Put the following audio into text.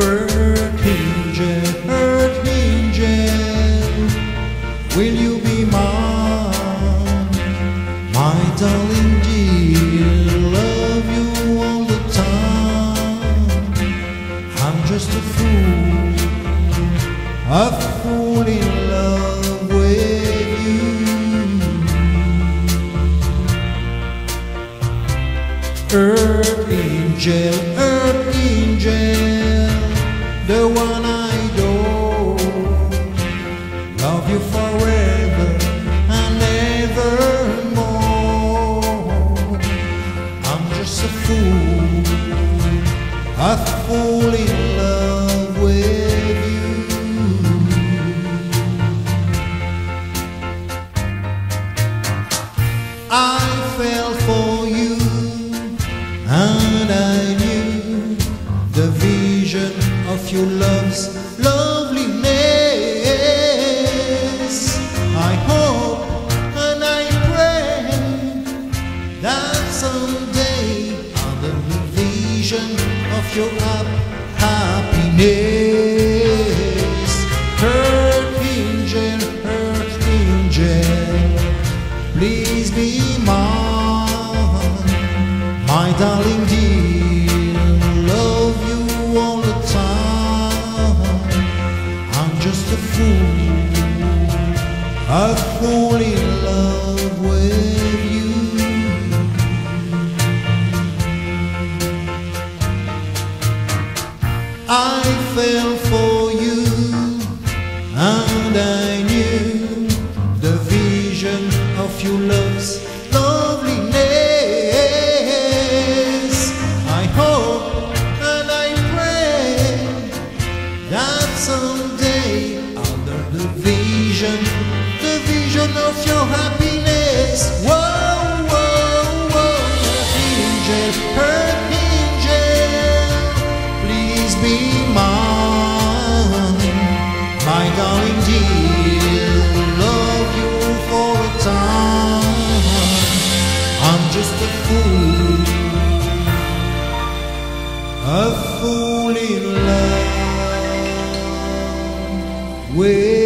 Earth angel, will you be mine, my darling dear? Love you all the time. I'm just a fool, in love with you. Earth angel, earth angel the one I adore. Love you forever and evermore. I'm just a fool, a fool in love with you. I of your love's loveliness. I hope and I pray that someday under the vision of your hap- happiness, earth angel, earth angel, please be mine, my darling dear, a fool in love with you. I fell for you, and I knew the vision of your love's loveliness. I hope and I pray that someday, under the vision, be mine, my darling dear, love you for a time. I'm just a fool, a fool in love with